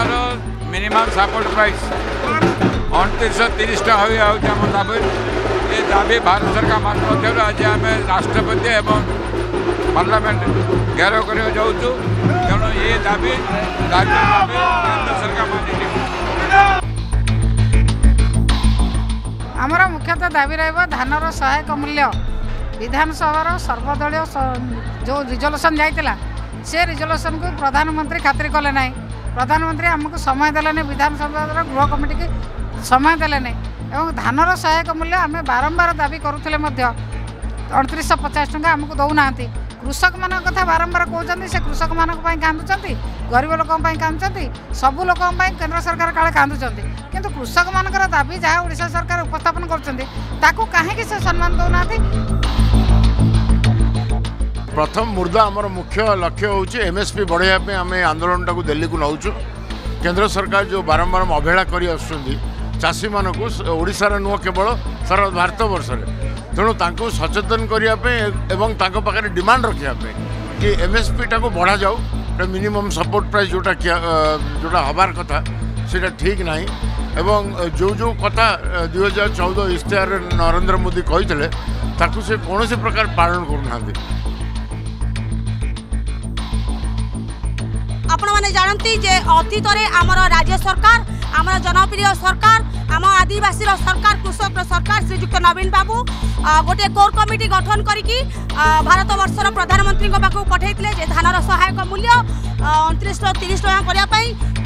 ମାନର minimum support price ଅଣତିରିଶହ ତିରିଶ ଟଙ୍କା ହୋଇଯାଉଛି ଆମ ଦାବି ଏ ଦାବି ଭାରତ ସରକାର ମାନଙ୍କ ମଧ୍ୟରୁ ଆଜି ଆମେ ରାଷ୍ଟ୍ରପତି ଏବଂ ପାର୍ଲାମେଣ୍ଟ ଘେରାଉ କରିବାକୁ ଯାଉଛୁ ତେଣୁ ଏ ଦାବି ଦାବି କେନ୍ଦ୍ର ସରକାର ମାନିଯିବ ଆମର ମୁଖ୍ୟତଃ ଦାବି ରହିବ ଧାନର ସହାୟକ ମୂଲ୍ୟ ବିଧାନସଭାର ସର୍ବଦଳୀୟ ଯେଉଁ ରିଜଲ୍ୟୁସନ୍ ଯାଇଥିଲା ସେ ରିଜଲ୍ୟୁସନ୍କୁ ପ୍ରଧାନମନ୍ତ୍ରୀ ଖାତିରି କଲେ ନାହିଁ ପ୍ରଧାନମନ୍ତ୍ରୀ ଆମକୁ ସମୟ ଦେଲେନି ବିଧାନସଭାର ଗୃହ କମିଟିକୁ ସମୟ ଦେଲେନି ଏବଂ ଧାନର ସହାୟକ ମୂଲ୍ୟ ଆମେ ବାରମ୍ବାର ଦାବି କରୁଥିଲେ ମଧ୍ୟ ଅଣତିରିଶହ ପଚାଶ ଟଙ୍କା ଆମକୁ ଦେଉନାହାନ୍ତି କୃଷକମାନଙ୍କ କଥା ବାରମ୍ବାର କହୁଛନ୍ତି ସେ କୃଷକମାନଙ୍କ ପାଇଁ କାନ୍ଦୁଛନ୍ତି ଗରିବ ଲୋକଙ୍କ ପାଇଁ କାନ୍ଦୁଛନ୍ତି ସବୁ ଲୋକଙ୍କ ପାଇଁ କେନ୍ଦ୍ର ସରକାର କାଳେ କାନ୍ଦୁଛନ୍ତି କିନ୍ତୁ କୃଷକମାନଙ୍କର ଦାବି ଯାହା ଓଡ଼ିଶା ସରକାର ଉପସ୍ଥାପନ କରୁଛନ୍ତି ତାକୁ କାହିଁକି ସେ ସମ୍ମାନ ଦେଉନାହାନ୍ତି প্রথম মুদা আমার মুখ্য লক্ষ্য হচ্ছে এমএসপি বড়াইয়া আমি আন্দোলনটা দিল্লীকে নৌছু কেন্দ্র সরকার যে বারম্বার অবহেলা করে আসছেন চাষী মানুষ ওড়শার নুহ কেবল সারা ভারতবর্ষের তেমন তাঁকু সচেতন করা এবং তাঁর পাখে ডিমান্ড রক্ষা কি এমএসপিটা বড়া যাও মিনিমম সপোর্ট প্রাইস যেটা যেটা হবার কথা সেটা ঠিক না এবং যে যে কথা দুই হাজার চৌদ ইশতেহার নরেন্দ্র মোদী কে তাকে সে কোণী প্রকার পালন করু না আপনার জাঁতি যে অতীতরে আমার রাজ্য সরকার আমার জনপ্রিয় সরকার আমার আদিবাসী সরকার কৃষক সরকার শ্রীযুক্ত নবীন বাবু গোটে কোর কমিটি গঠন করি ভারতবর্ষর প্রধানমন্ত্রী পাখ পঠাই যে ধানর সহায়ক মূল্য অনত্রিশ তিরিশ টাকা করা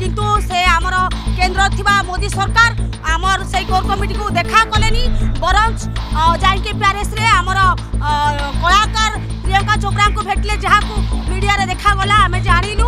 কিন্তু সে আমার কেন্দ্র থিবা মোদি সরকার আমার সেই কোর কমিটি দেখা কলে বরঞ্চ যাইকি প্যারিসে আমার কলাকার প্রিয়ঙ্কা চোপড়া ভেটলে যা মিডিয়ার দেখা গলা আমি জাঁলু